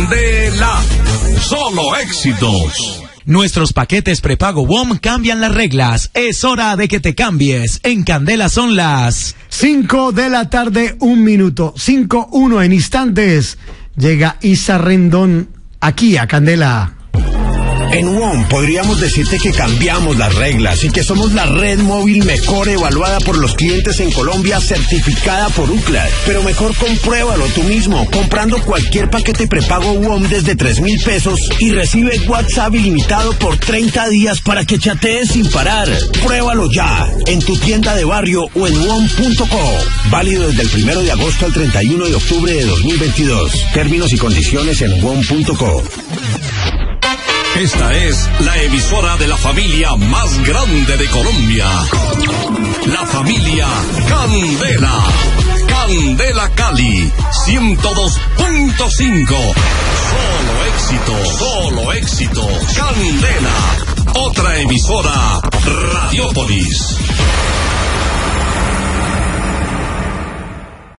Candela. Solo éxitos. Nuestros paquetes prepago WOM cambian las reglas. Es hora de que te cambies. En Candela son las 5 de la tarde, un minuto. 5-1 en instantes. Llega Isa Rendón aquí a Candela. En WOM podríamos decirte que cambiamos las reglas y que somos la red móvil mejor evaluada por los clientes en Colombia, certificada por UCLA. Pero mejor compruébalo tú mismo, comprando cualquier paquete prepago WOM desde 3 mil pesos y recibe WhatsApp ilimitado por 30 días para que chatees sin parar. Pruébalo ya, en tu tienda de barrio o en WOM.co. Válido desde el primero de agosto al 31 de octubre de 2022. Términos y condiciones en WOM.co. Esta es la emisora de la familia más grande de Colombia. La familia Candela. Candela Cali. 102.5. Solo éxito. Solo éxito. Candela. Otra emisora. Radiopolis.